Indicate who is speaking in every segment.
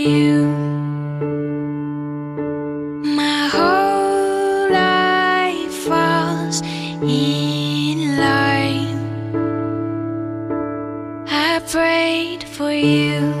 Speaker 1: you. My whole life falls in line. I prayed for you.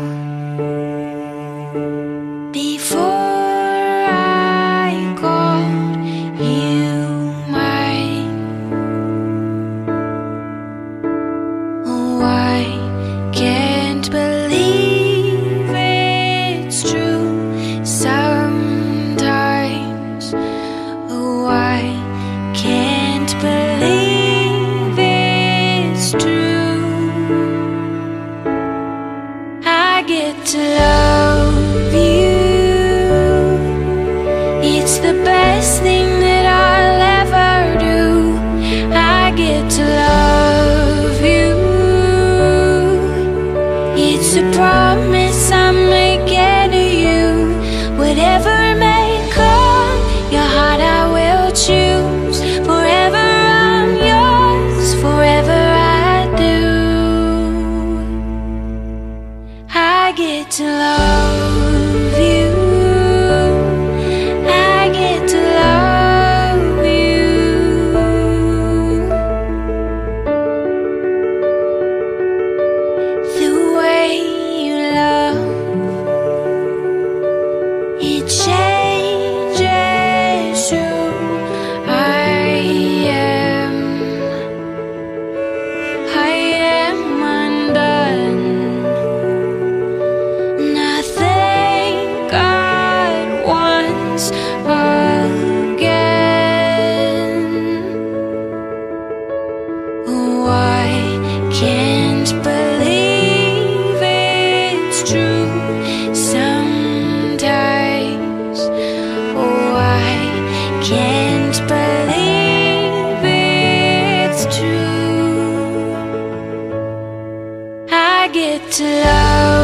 Speaker 1: love. get to love.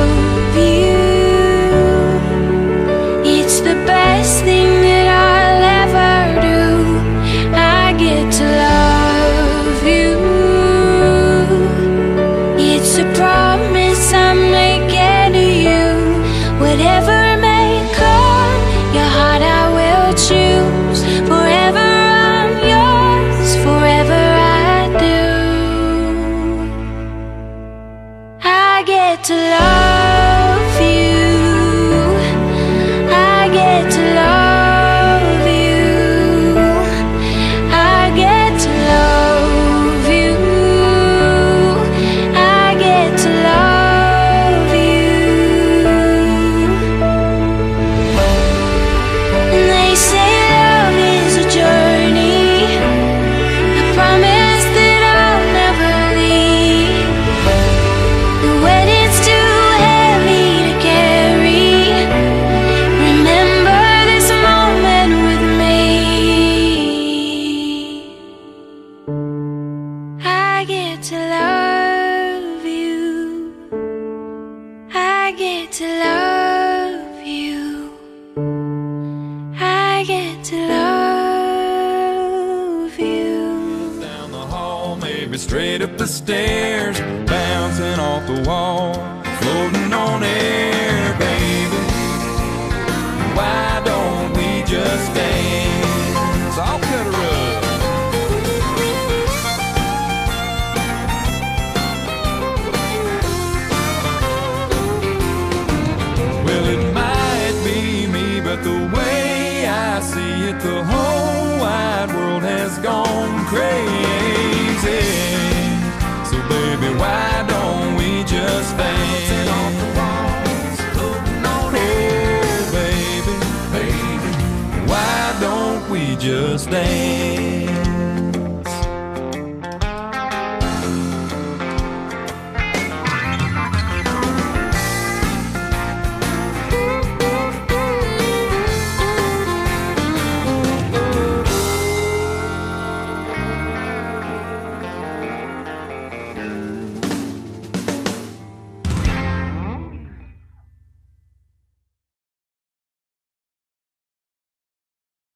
Speaker 1: to love. me
Speaker 2: straight up the stairs, bouncing off the wall, floating on air, baby. Why don't we just dance? I'll cut her up. Well, it might be me, but the way I see it, the whole wide world has gone crazy. just stay.